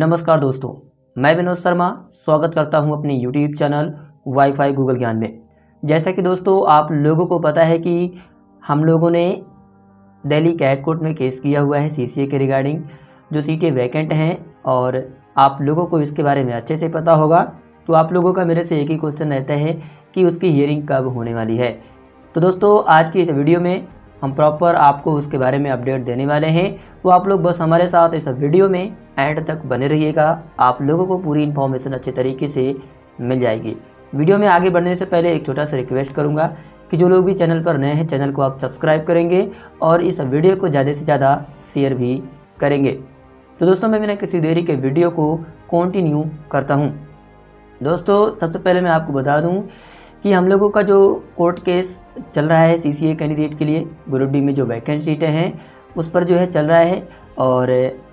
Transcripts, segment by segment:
नमस्कार दोस्तों, मैं विनोद शर्मा स्वागत करता हूँ अपने यूट्यूब चैनल वाईफाई गूगल ज्ञान में। जैसा कि दोस्तों, आप लोगों को पता है कि हम लोगों ने दिल्ली कैट कोर्ट में केस किया हुआ है सीसीए के रिगार्डिंग जो सीटें वैकेंट हैं और आप लोगों को इसके बारे में अच्छे से पता होगा। तो आप लोगों का मेरे से एक ही क्वेश्चन रहता है कि उसकी हियरिंग कब होने वाली है। तो दोस्तों, आज की इस वीडियो में हम प्रॉपर आपको उसके बारे में अपडेट देने वाले हैं। तो आप लोग बस हमारे साथ इस वीडियो में एंड तक बने रहिएगा। आप लोगों को पूरी इन्फॉर्मेशन अच्छे तरीके से मिल जाएगी। वीडियो में आगे बढ़ने से पहले एक छोटा सा रिक्वेस्ट करूँगा कि जो लोग भी चैनल पर नए हैं चैनल को आप सब्सक्राइब करेंगे और इस वीडियो को ज़्यादा से ज़्यादा शेयर भी करेंगे। तो दोस्तों, मैं बिना किसी देरी के वीडियो को कंटिन्यू करता हूँ। दोस्तों, सबसे पहले मैं आपको बता दूँ कि हम लोगों का जो कोर्ट केस चल रहा है सीसीए कैंडिडेट के लिए ग्रुप डी में जो वैकेंट सीटें हैं, उस पर जो है चल रहा है। और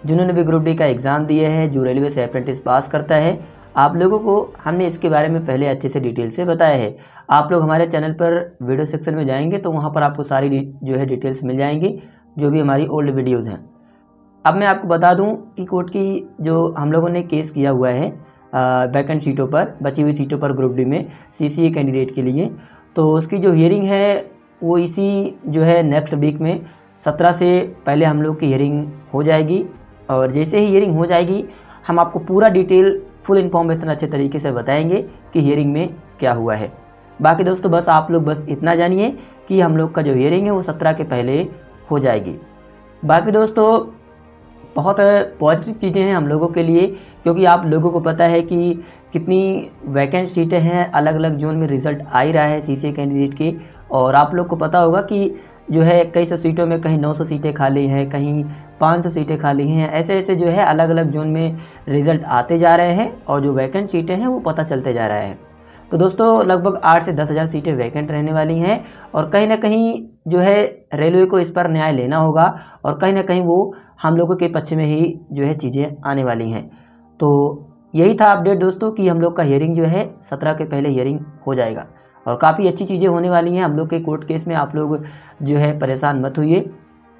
जिन्होंने भी ग्रुप डी का एग्ज़ाम दिया है, जो रेलवे से अप्रेंटिस पास करता है, आप लोगों को हमने इसके बारे में पहले अच्छे से डिटेल से बताया है। आप लोग हमारे चैनल पर वीडियो सेक्शन में जाएँगे तो वहाँ पर आपको सारी जो है डिटेल्स मिल जाएँगी, जो भी हमारी ओल्ड वीडियोज़ हैं। अब मैं आपको बता दूँ कि कोर्ट की जो हम लोगों ने केस किया हुआ है वैकेंट सीटों पर, बची हुई सीटों पर ग्रुप डी में सीसीए कैंडिडेट के लिए तो उसकी जो हियरिंग है, वो इसी जो है नेक्स्ट वीक में सत्रह से पहले हम लोग की हियरिंग हो जाएगी और जैसे ही हियरिंग हो जाएगी, हम आपको पूरा डिटेल फुल इन्फॉर्मेशन अच्छे तरीके से बताएँगे कि हियरिंग में क्या हुआ है। बाकी दोस्तों, बस आप लोग बस इतना जानिए कि हम लोग का जो हियरिंग है, वो सत्रह के पहले हो जाएगी। बाकी दोस्तों, बहुत पॉजिटिव चीज़ें हैं हम लोगों के लिए, क्योंकि आप लोगों को पता है कि कितनी वैकेंट सीटें हैं अलग अलग जोन में रिज़ल्ट आ ही रहा है सी कैंडिडेट के। और आप लोग को पता होगा कि जो है, कई सौ सीटों में कहीं 900 सीटें खाली हैं, कहीं 500 सीटें खाली हैं ऐसे ऐसे जो है अलग अलग जोन में रिज़ल्ट आते जा रहे हैं और जो वैकेंट सीटें हैं, वो पता चलते जा रहा है। तो दोस्तों, लगभग आठ से दस हज़ार सीटें वैकेंट रहने वाली हैं और कहीं ना कहीं जो है, रेलवे को इस पर न्याय लेना होगा और कहीं ना कहीं वो हम लोगों के पक्ष में ही जो है, चीज़ें आने वाली हैं। तो यही था अपडेट दोस्तों कि हम लोग का हियरिंग जो है, सत्रह के पहले हियरिंग हो जाएगा। और काफ़ी अच्छी चीज़ें होने वाली हैं। हम लोग के कोर्ट केस में आप लोग जो है परेशान मत होइए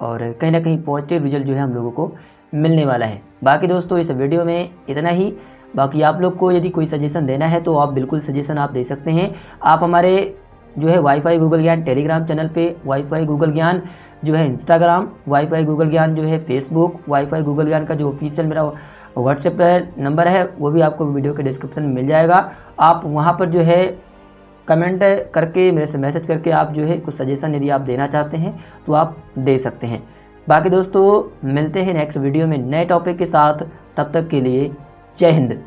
और कहीं ना कहीं पॉजिटिव रिज़ल्ट जो है हम लोगों को मिलने वाला है। बाकी दोस्तों, इस वीडियो में इतना ही। बाकी आप लोग को यदि कोई सजेशन देना है तो आप बिल्कुल सजेशन आप दे सकते हैं। आप हमारे जो है WiFi Google Gyan Telegram channel पे वाईफाई गूगल ज्ञान जो है इंस्टाग्राम वाईफाई गूगल ज्ञान जो है फेसबुक वाईफाई गूगल ज्ञान का जो ऑफिशियल मेरा व्हाट्सएप नंबर है, वो भी आपको वीडियो के डिस्क्रिप्शन में मिल जाएगा। आप वहाँ पर जो है कमेंट करके, मेरे से मैसेज करके आप जो है कुछ सजेशन यदि आप देना चाहते हैं तो आप दे सकते हैं। बाकी दोस्तों, मिलते हैं नेक्स्ट वीडियो में नए टॉपिक के साथ। तब तक के लिए जय हिंद।